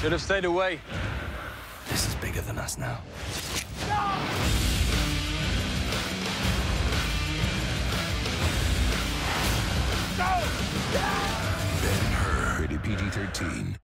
Should have stayed away. This is bigger than us now. Ben Hur, rated PG-13.